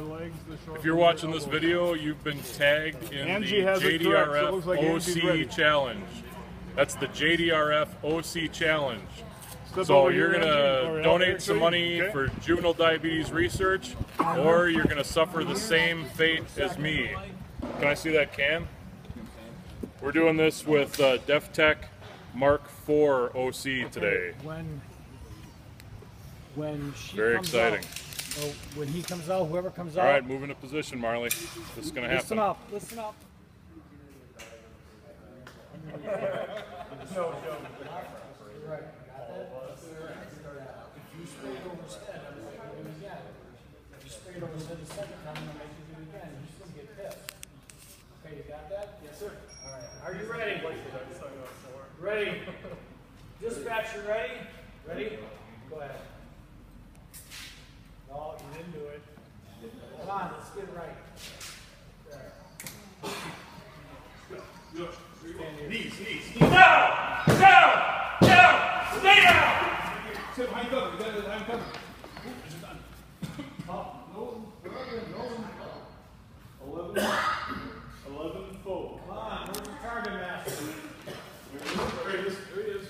legs, the short If you're watching this video, you've been tagged in Angie the has it correct, so it JDRF like OC Challenge. That's the JDRF OC Challenge. Step So you're gonna donate some money Okay. for juvenile diabetes research, or you're gonna suffer the same fate as me. Can I see that can? We're doing this with uh, DefTech Mark IV OC today. When when Very exciting. out, or when he comes out, whoever comes All out, right, move into position, Marley. This is gonna happen. listen happen. up, listen up. Right, got that? If you spray it over his head, I'm gonna make you do it again. If you spray it over his head the second time, I'm gonna you do it again. He's gonna get pissed. Okay, you got that? Yes, sir. All right. Are you ready? Ready? Dispatcher, ready? Ready? Go ahead. No, you didn't do it. Come on, let's get it right. There. Here. Knees, knees. Down! Down! Down! Stay down! Sit behind cover. You got it behind cover. Up. No, no, no. 11, 11 fold. Come on, where's the target master? There he is. There he is.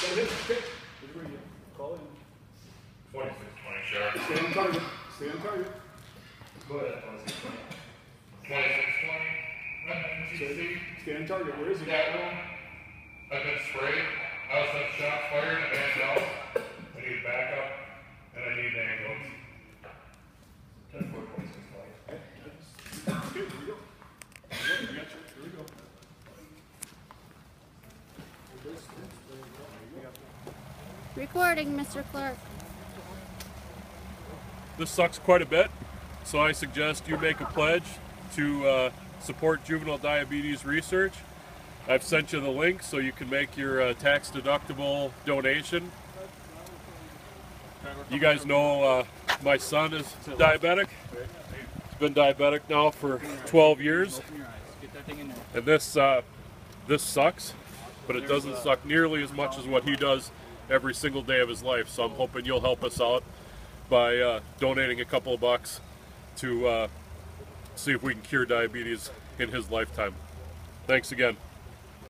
Got it. Okay. Here's where you call in. 26, 20, Sheriff. Stay on target. Stay on target. Go ahead, 26, 20. 26, 20. Stay, stay on target. Where is he? that room. I've been sprayed. I also have shots fired and down. I need backup and I need an ambulance. 10 4, 26, 20. Okay, here we go. Yeah, we got you. Here we go. Recording, Mr. Clarke. This sucks quite a bit, so I suggest you make a pledge to uh, support juvenile diabetes research. I've sent you the link so you can make your uh, tax deductible donation. You guys know uh, my son is diabetic. He's been diabetic now for 12 years. And this uh, this sucks, but it doesn't suck nearly as much as what he does every single day of his life. So I'm hoping you'll help us out by uh, donating a couple of bucks to uh, see if we can cure diabetes in his lifetime. Thanks again.